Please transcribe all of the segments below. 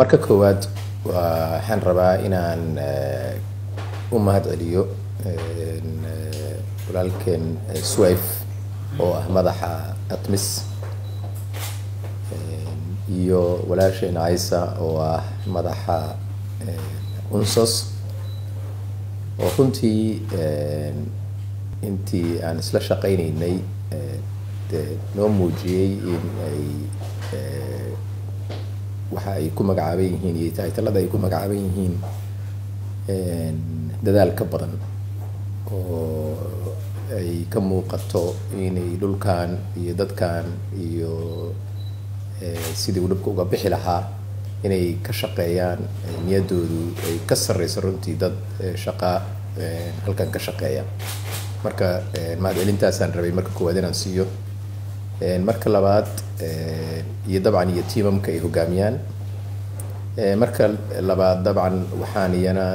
marka koowaad waxaan rabaa inaan u mahad celiyo walaalkeen swife oo ah madaxa atmis iyo walaasheen caisa oo ah madaxa unsos. Oo runtii intii aan isla shaqaynaynay dee noo muujiyey in ay waxa ay ku magacaaban yihiin iyo taitalada ay ku magacaaban yihiin dadaal ka badan oo ay ka muuqato inay dhulkan iyo dadkan iyo sidii uu dhibka uga bixi lahaa inay ka shaqeeyaan niyadoodu ay ka sarreyso runtii dad shaqa halkan ka shaqeeya. Marka mahad celintaasaan rabay marka koowaad inaan siiyo marka labaad iyo dabcan iyo tiimamka ay hogaamiyaan. Marka labaad dabcan waxaan iyana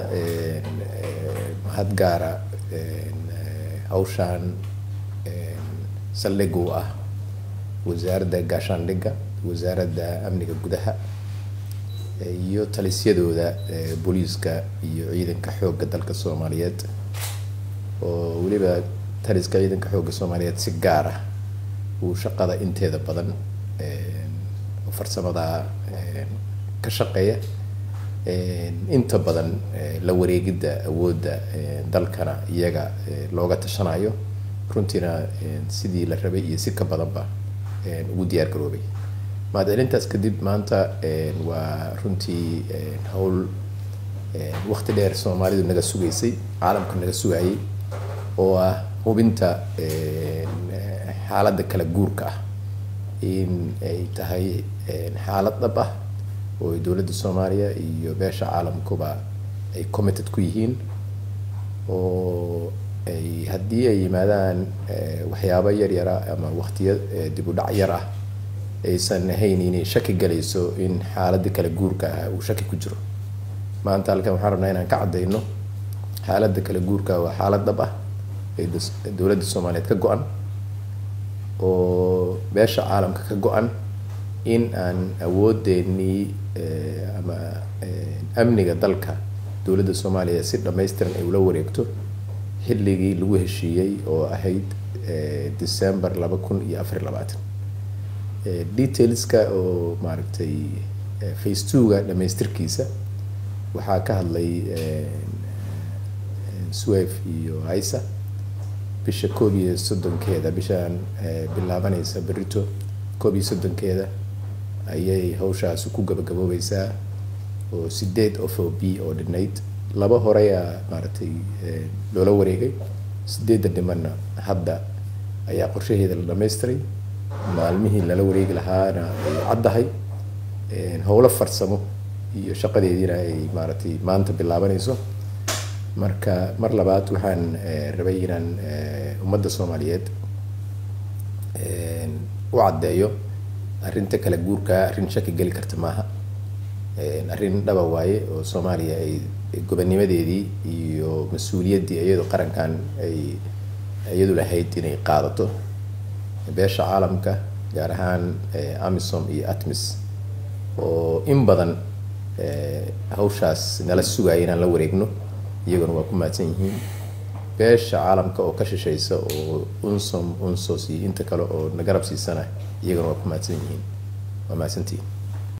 mahad gaara hawshaan saldhig ah wasaaradda gaashaandhigga wasaaradda amniga gudaha iyo talisyadooda booliiska iyo ciidanka xoogga dalka soomaaliyeed. Oo weliba taliska ciidanka xoogga soomaaliyeed si gaar ah uu shaqada inteeda badan farsamada ka shaqeeya. Inta badan la wareegidda awoodda dalkana iyaga looga tashanayo runtiina sidii la rabay iyo si ka badanba ugu diyaar garoobay. Mahad celintaas kadib maanta waa runtii howl waqti dheer soomaalidu naga sugaysay caalamka naga sugayay oo ah hubinta xaaladda kala guurka ah. In ay tahay xaalad dhab ah oo dowladda soomaaliya iyo beesha caalamkuba ay committed ku yihiin oo ay haddii ay yimaadaan waxyaabo yar yara ama waqtiyo dib u dhac yar ah aysan ahayn inay shaki galayso in xaaladda kala guurka ah uu shaki ku jiro. Maanta halkan waxaan rabnaa inaan ka caddayno xaaladda kala guurka waa xaalad dhab ah dowladda soomaaliyeed ka go-an oo beesha caalamka ka go-an in aan awoodeennii ama amniga dalka dowladda soomaaliya si dhammaystiran ay ula wareegto xilligii lagu heshiiyey oo ahayd december laba kun iyo afar labaatan. Detailska oo maaragtay face two-ga dhamaystirkiisa waxaa ka hadlay swef iyo isa bisha koob iyo soddonkeeda bishaan bilaabanaysa berito koob iyo soddonkeeda ayay hawshaasi ku gabagaboobeysaa oo sideed of o b oo dhinayd laba horeyaa maaragtay loola wareegay. Sideedda dhimanna hadda ayaa qorshaheeda la dhamaystiray maalmihii lala wareegi lahaana ay caddahay. Howlo farsamo iyo shaqadeediina ay maaragtay maanta bilaabanayso. Marka mar labaad waxaan rabay inaan ummadda soomaaliyeed u caddeeyo arrinta kala guurkaa arrin shaki geli karta maaha. Arrin dhaba waaye oo soomaaliya ay gobonnimadeedii iyo mas'uuliyaddii iyadu qarankan ay iyadu lahayd inay qaadato beesha caalamka gaar ahaan amisom iyo atmis. Oo in badan hawshaas nala sugaya inaan la wareegno iyaguna waa ku mahadsan yihiin beesha caalamka oo ka shishaysa oo unsom unsos iyo inta kale oo nagarab siisana iyaguna waa ku mahadsan yihiin waa mahadsantihiin